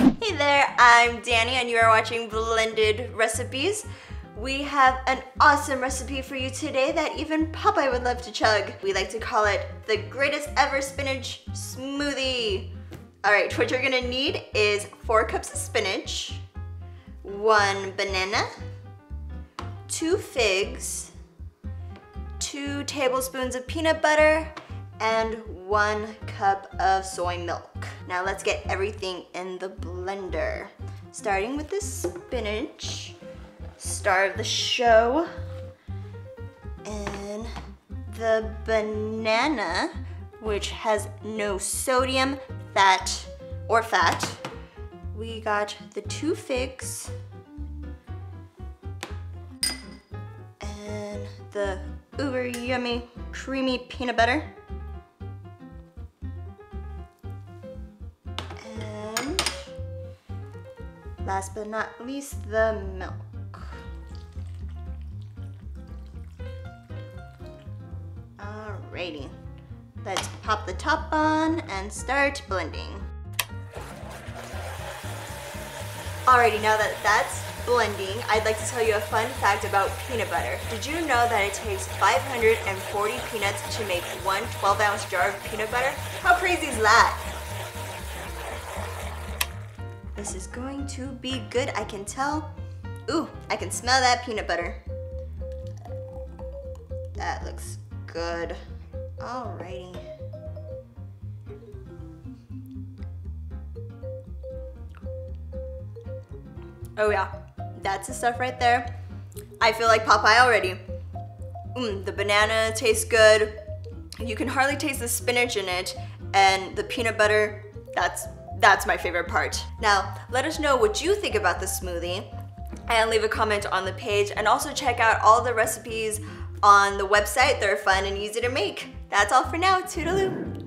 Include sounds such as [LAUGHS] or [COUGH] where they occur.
[LAUGHS] Hey there, I'm Dannie and you are watching Blended Recipes. We have an awesome recipe for you today that even Popeye would love to chug. We like to call it the greatest ever spinach smoothie. All right, what you're gonna need is four cups of spinach, one banana, two figs, two tablespoons of peanut butter, and one cup of soy milk. Now let's get everything in the blender. Starting with the spinach, star of the show, and the banana, which has no sodium, fat, or fat. We got the two figs, and the uber yummy creamy peanut butter. Last but not least, the milk. Alrighty, let's pop the top on and start blending. Alrighty, now that that's blending, I'd like to tell you a fun fact about peanut butter. Did you know that it takes 540 peanuts to make one 12 ounce jar of peanut butter? How crazy is that? This is going to be good, I can tell. Ooh, I can smell that peanut butter. That looks good. Alrighty. Oh yeah, that's the stuff right there. I feel like Popeye already. Mm, the banana tastes good. You can hardly taste the spinach in it, and the peanut butter, that's that's my favorite part. Now, let us know what you think about the smoothie and leave a comment on the page and also check out all the recipes on the website. They're fun and easy to make. That's all for now. Toodaloo.